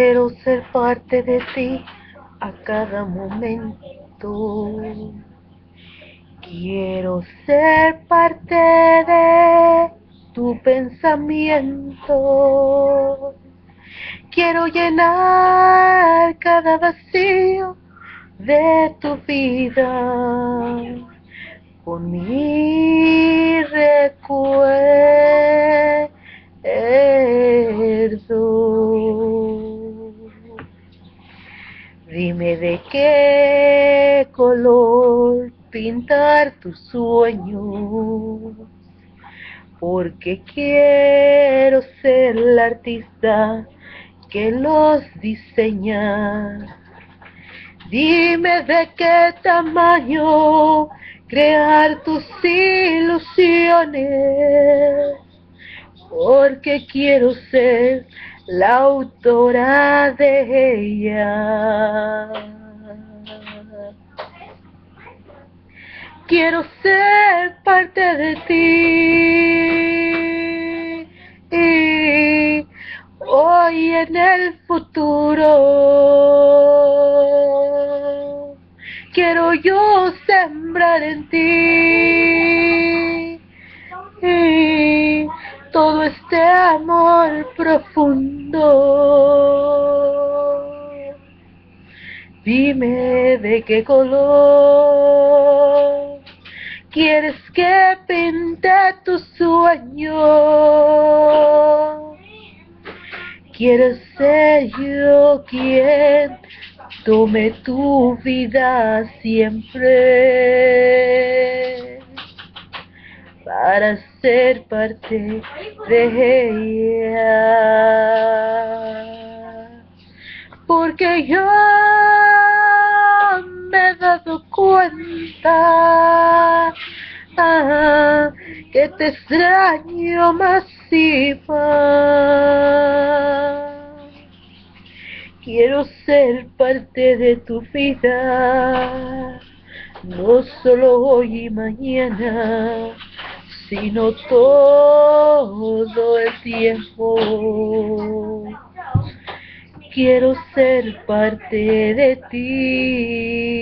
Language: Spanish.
Quiero ser parte de ti a cada momento. Quiero ser parte de tu pensamiento. Quiero llenar cada vacío de tu vida con Dime de qué color pintar tus sueños, porque quiero ser la artista que los diseña. Dime de qué tamaño crear tus ilusiones, porque quiero ser la autora de ella. Quiero ser parte de ti y hoy en el futuro. Quiero yo sembrar en ti y todo este amor profundo. Dime de qué color quieres que pinte tu sueño. Quiero ser yo quien tome tu vida siempre para ser parte de ella. Porque yo me he dado cuenta ah, que te extraño más y. Quiero ser parte de tu vida, no solo hoy y mañana, sino todo el tiempo. Quiero ser parte de ti.